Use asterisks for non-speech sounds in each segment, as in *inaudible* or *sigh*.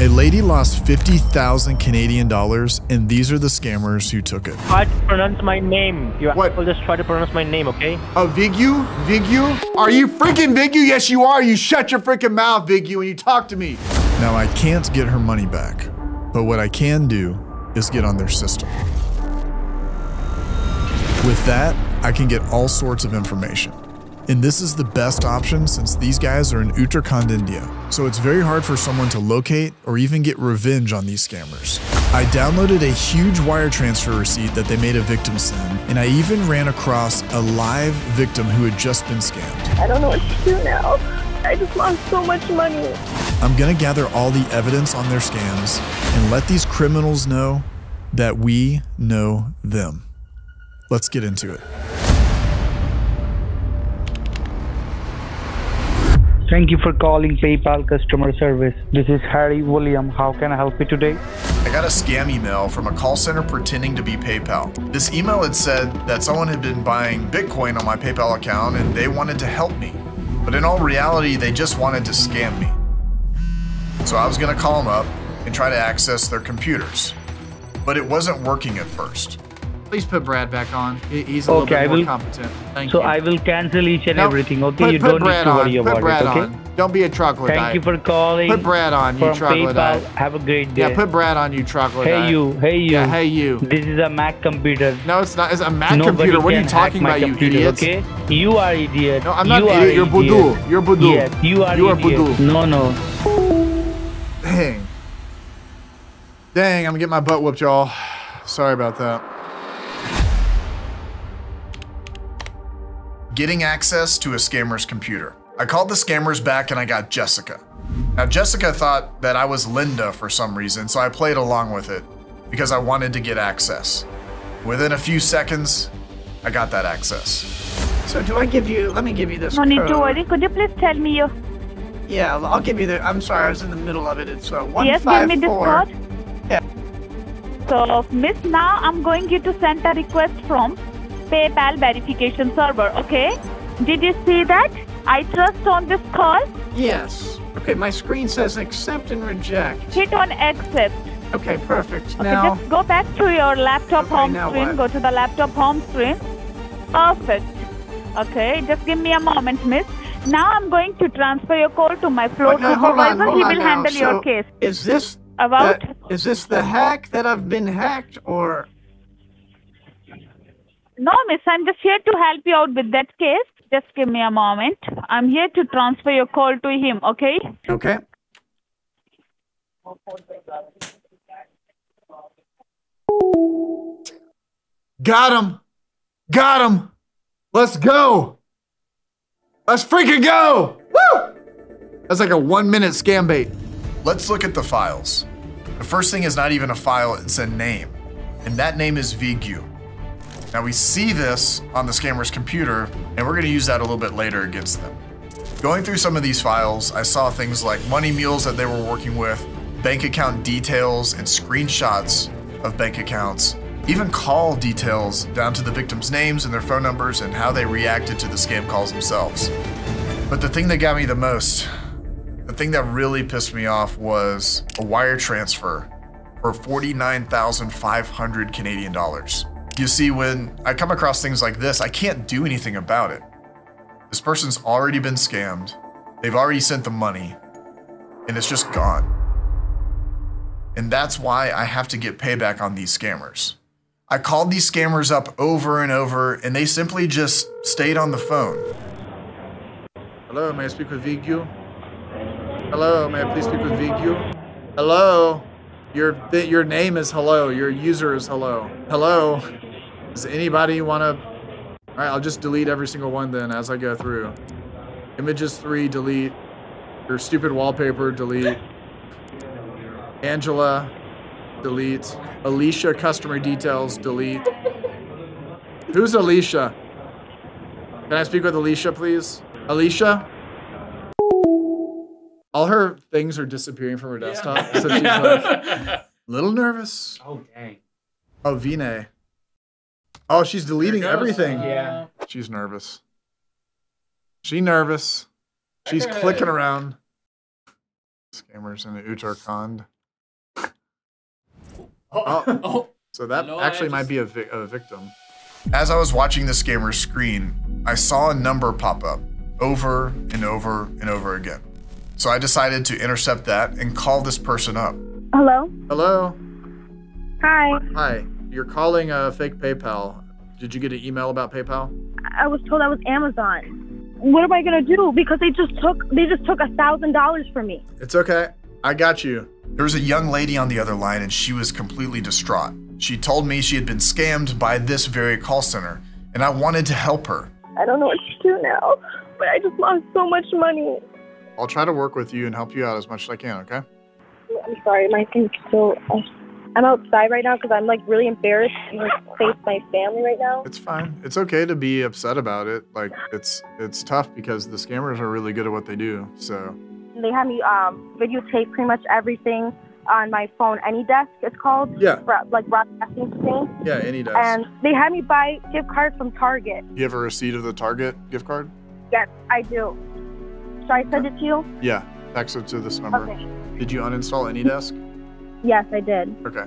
A lady lost 50,000 Canadian dollars, and these are the scammers who took it. Try to pronounce my name. You What? asshole, just try to pronounce my name, okay? Uh, oh, Vigu? Vigu? Are you freaking Vigu? Yes, you are. You shut your freaking mouth, Vigu, and you talk to me. Now, I can't get her money back, but what I can do is get on their system. With that, I can get all sorts of information. And this is the best option since these guys are in Uttarakhand, India. So it's very hard for someone to locate or even get revenge on these scammers. I downloaded a huge wire transfer receipt that they made a victim send, and I even ran across a live victim who had just been scammed. I don't know what to do now. I just lost so much money. I'm gonna gather all the evidence on their scams and let these criminals know that we know them. Let's get into it. Thank you for calling PayPal customer service. This is Harry William. How can I help you today? I got a scam email from a call center pretending to be PayPal. This email had said that someone had been buying Bitcoin on my PayPal account and they wanted to help me. But in all reality, they just wanted to scam me. So I was gonna call them up and try to access their computers. But it wasn't working at first. Please put Brad back on. He's a Okay, little I bit more will- competent. Thank So you. I will cancel each and No, everything. Okay, put, you put don't Brad need to on. worry Put about Brad it. Okay. on. Don't be a troglodyte. Thank you for calling. Put Brad on, you troglodyte. PayPal. Have a great day. Yeah, put Brad on, you troglodyte. hey you, hey you. Yeah, hey you. This is a Mac computer. No, it's not. It's a Mac Nobody computer. What are you talking about, you idiots? Okay, you are idiot. No, I'm not you're idiot. You're Boudou. You're Boudou. Yes, you are You are idiot. Boudou. No, no. Dang. Dang, I'm gonna get my butt whooped, y'all. Sorry about that. Getting access to a scammer's computer. I called the scammers back and I got Jessica. Now, Jessica thought that I was Linda for some reason, so I played along with it because I wanted to get access. Within a few seconds, I got that access. So do I give you? Let me give you this. No need to code. worry. Could you please tell me your Yeah, I'll I'll give you the. I'm sorry, I was in the middle of it. It's uh, one yes? Give five me this four. code. Yeah. So, Miss, now I'm going you to send a request from PayPal verification server. Okay? Did you see that? I trust on this call. Yes. Okay, my screen says accept and reject. Hit on accept. Okay, perfect. Okay, now, just go back to your laptop Okay, home screen. what? Go to the laptop home screen. Perfect. Okay, just give me a moment, miss. Now I'm going to transfer your call to my floor Wait, no, hold on, supervisor. hold he will handle your case. is this About? the, is this the hack that I've been hacked, or No, miss, I'm just here to help you out with that case. Just give me a moment. I'm here to transfer your call to him, okay? okay? Got him. Got him. Let's go. Let's freaking go. Woo! That's like a one minute scam bait. Let's look at the files. The first thing is not even a file, it's a name. And that name is VGU. Now we see this on the scammer's computer, and we're gonna use that a little bit later against them. Going through some of these files, I saw things like money mules that they were working with, bank account details and screenshots of bank accounts, even call details down to the victims' names and their phone numbers and how they reacted to the scam calls themselves. But the thing that got me the most the thing that really pissed me off was a wire transfer for 49,500 Canadian dollars. You see, when I come across things like this, I can't do anything about it. This person's already been scammed, they've already sent the money, and it's just gone. And that's why I have to get payback on these scammers. I called these scammers up over and over, and they simply just stayed on the phone. Hello, may I speak with VQ? Hello, may I please speak with VQ? Hello? Your your name is hello. Your user is hello. Hello? Does anybody want to... Alright, I'll just delete every single one then as I go through. Images 3, delete. Your stupid wallpaper, delete. Angela, delete. Alicia, customer details, delete. Who's Alicia? Can I speak with Alicia, please? Alicia? All her things are disappearing from her desktop. So she's like, *laughs* little nervous. Oh dang. Oh, Vine. Oh, she's deleting There it everything. Yeah. She's nervous. She nervous. She's clicking around. Scammers in Uttarakhand. Oh. Oh. oh, so that Hello, I actually might just- be a, vi- a victim. As I was watching the scammer's screen, I saw a number pop up over and over and over again. So I decided to intercept that and call this person up. Hello. Hello. Hi. Hi. You're calling a fake PayPal. Did you get an email about PayPal? I was told I was Amazon. What am I gonna do? Because they just took they just took a thousand dollars from me. It's okay. I got you. There was a young lady on the other line and she was completely distraught. She told me she had been scammed by this very call center and I wanted to help her. I don't know what to do now. But I just lost so much money. I'll try to work with you and help you out as much as I can, okay? I'm sorry, my thing's still. I'm outside right now because I'm like really embarrassed to like, face my family right now. It's fine. It's okay to be upset about it. Like it's it's tough because the scammers are really good at what they do. So They had me um videotape pretty much everything on my phone. AnyDesk, it's called. Yeah. Like broadcasting screen. yeah, AnyDesk. And they had me buy gift cards from Target. you have a receipt of the Target gift card? Yes, I do. Should I send it to you? Yeah. Text it to this number. Okay. Did you uninstall AnyDesk? Yes, I did. Okay.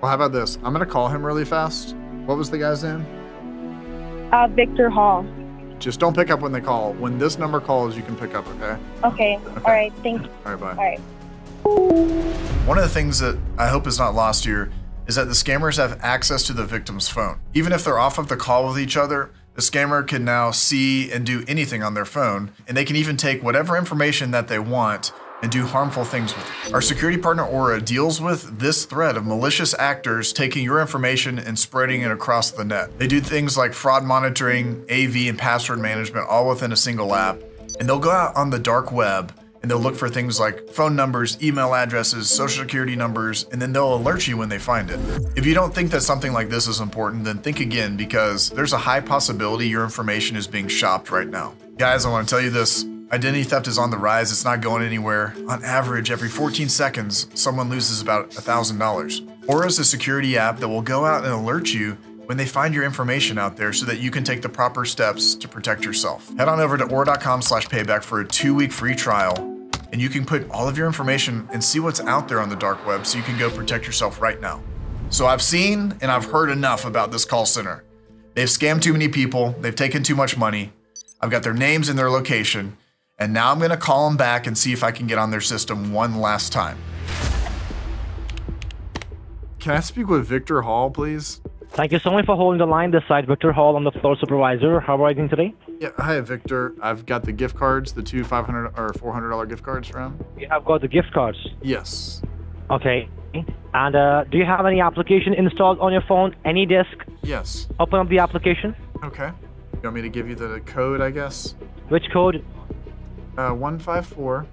Well, how about this? I'm gonna call him really fast. What was the guy's name? Uh, Victor Hall. Just don't pick up when they call. When this number calls, you can pick up, okay? Okay. All right. Thank you. All right, bye. All right. One of the things that I hope is not lost here is that the scammers have access to the victim's phone. Even if they're off of the call with each other, the scammer can now see and do anything on their phone, and they can even take whatever information that they want and do harmful things with it. Our security partner Aura deals with this threat of malicious actors taking your information and spreading it across the net. They do things like fraud monitoring, AV, and password management all within a single app, and they'll go out on the dark web and they'll look for things like phone numbers, email addresses, social security numbers, and then they'll alert you when they find it. If you don't think that something like this is important, then think again because there's a high possibility your information is being shopped right now. Guys, I want to tell you this. Identity theft is on the rise. It's not going anywhere. On average, every 14 seconds, someone loses about $1,000. Aura is a security app that will go out and alert you when they find your information out there so that you can take the proper steps to protect yourself. Head on over to aura.com slash payback for a two-week free trial and you can put all of your information and see what's out there on the dark web so you can go protect yourself right now. So I've seen and I've heard enough about this call center. They've scammed too many people, they've taken too much money. I've got their names and their location, and now I'm gonna call them back and see if I can get on their system one last time. Can I speak with Victor Hall, please? Thank you so much for holding the line. This side, Victor Hall, I'm the floor supervisor. How are you doing today? Yeah. Hi, Victor. I've got the gift cards, the two 500 or 400 dollar gift cards from. You have got the gift cards. Yes. Okay. And uh, do you have any application installed on your phone? AnyDesk? Yes. Open up the application. Okay. You want me to give you the code, I guess? Which code? Uh, 154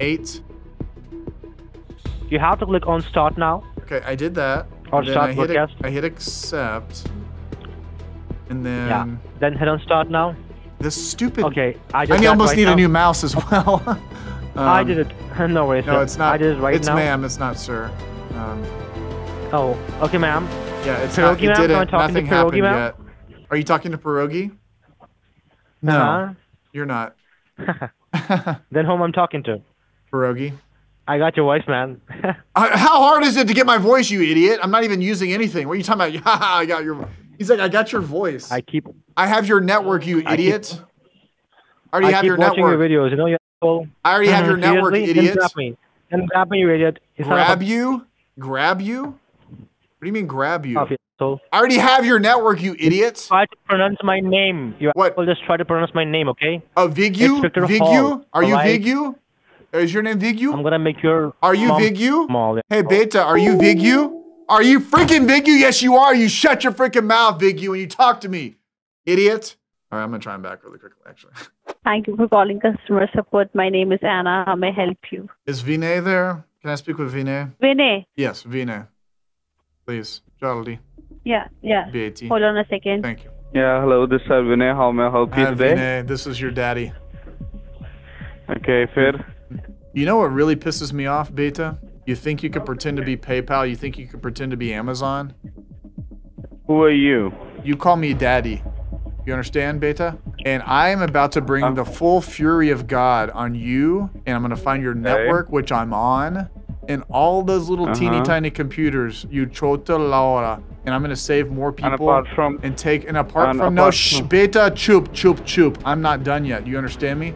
8. You have to click on Start Now. Okay, I did that. Or start I hit. I hit accept. And then yeah. Then hit on Start Now. this stupid. Okay. I I just need- almost right need now. a new mouse as well. *laughs* I Um, did it. *laughs* no worries. No, it's not. I did it right it's now. ma'am. It's not sir. Um, Oh, okay, ma'am. yeah, it's Pierogi, not. It? Didn't. Nothing Pierogi, happened yet. Are you talking to Pierogi? No, Uh-huh. you're not. *laughs* *laughs* Then whom I'm talking to? Pierogi. I got your voice, man. *laughs* Uh, how hard is it to get my voice, you idiot? I'm not even using anything. What are you talking about? *laughs* I got your. He's like, I got your voice. I keep. I have your network, you I keep- idiot. I already I have keep your watching network. your videos. You know you asshole. I already have your network? Idiot. grab me. Then grab me, you idiot. You son of a- Grab you? Grab you? What do you mean grab you? Off, you asshole. I already have your network, you idiot. Try to pronounce my name. You What? asshole, just try to pronounce my name, okay? Oh, Vigu? Vigu? Hall, Are you alright? Vigu? Is your name Vigu? I'm gonna make your. Are you Vigu? Small. Hey, Beta, are you Vigu? Are you freaking Vigu? Yes, you are. You shut your freaking mouth, Vigu, when you talk to me, idiot. All right, I'm gonna try him back really quickly, actually. *laughs* Thank you for calling customer support. My name is Anna. How may I help you? Is Vinay there? Can I speak with Vinay? Vinay. Yes, Vinay. Please, Jaldi. Yeah, yeah. BAT. Hold on a second. Thank you. Yeah, hello, this is Vinay. How may I help you Hi, today? Vinay. This is your daddy. Okay, fair. You know what really pisses me off, Beta? You think you could pretend to be PayPal? You think you could pretend to be Amazon? Who are you? You call me daddy. You understand, Beta? and I am about to bring the full fury of God on you, and I'm gonna find your network, which I'm on, and all those little teeny Uh-huh. tiny computers, you chota Laura, and I'm gonna save more And people apart from and take and apart and from no apart shh, from- beta chup chup chup. I'm not done yet. You understand me?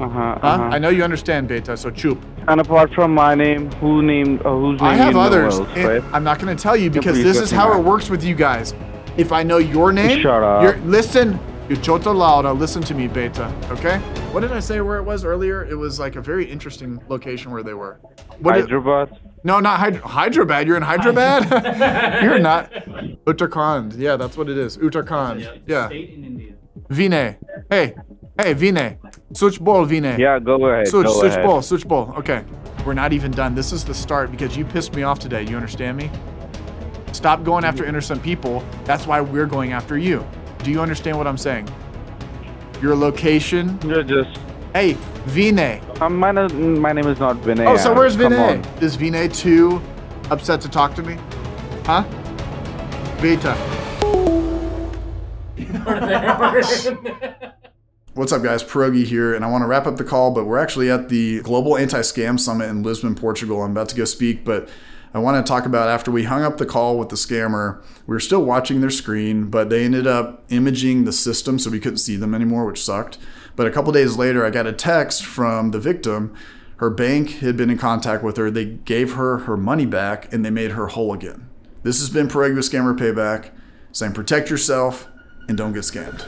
uh-huh, Huh? uh-huh. I know you understand beta, so chup. and apart from my name, who named uh, whose name I have others. right? I'm not going to tell you because this is how it works with you guys. If I know your name, Shut up. You're, listen, you chota Laura, listen to me, Beta. Okay? What did I say where it was earlier? It was like a very interesting location where they were. What did- Hyderabad. no, not Hyd- Hyderabad. You're in Hyderabad. *laughs* *laughs* You're not. Uttarakhand. Yeah, that's what it is. Uttarakhand. Yeah. State in India. Vinay. Hey, hey, Vinay. Switch ball, Vinay. Yeah, go ahead. Switch, go switch ahead. ball, switch ball. Okay. We're not even done. This is the start because you pissed me off today. You understand me? Stop going after innocent people. That's why we're going after you. Do you understand what I'm saying? Your location. You're just. Hey, Vinay. Um, my, my name is not Vinay. Oh, so uh, where's come Vinay? Is Vinay too upset to talk to me? Huh? Beta. *laughs* What's up, guys? Pierogi here, and I want to wrap up the call, but we're actually at the Global Anti Scam Summit in Lisbon, Portugal. I'm about to go speak, but I want to talk about after we hung up the call with the scammer, we were still watching their screen, but they ended up imaging the system so we couldn't see them anymore, which sucked. But a couple days later, I got a text from the victim. Her bank had been in contact with her. They gave her her money back and they made her whole again. This has been Pierogi Scammer Payback saying protect yourself and don't get scammed.